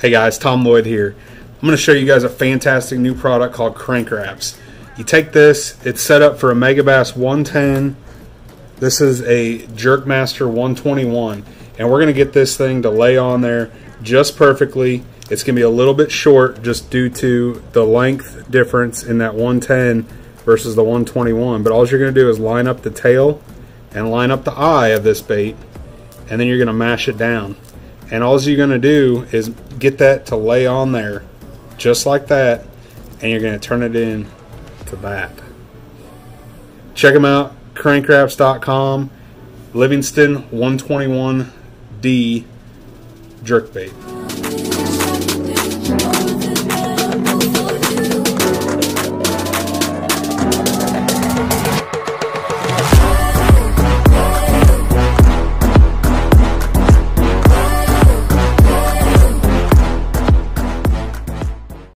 Hey guys, Tom Lloyd here. I'm going to show you guys a fantastic new product called Crank Wraps. You take this, it's set up for a Megabass 110. This is a Jerkmaster 121. And we're going to get this thing to lay on there just perfectly. It's going to be a little bit short just due to the length difference in that 110 versus the 121. But all you're going to do is line up the tail and line up the eye of this bait. And then you're going to mash it down. And all you're going to do is get that to lay on there just like that. And you're going to turn it in to that. Check them out, crankwraps.com, Livingston 121D jerkbait.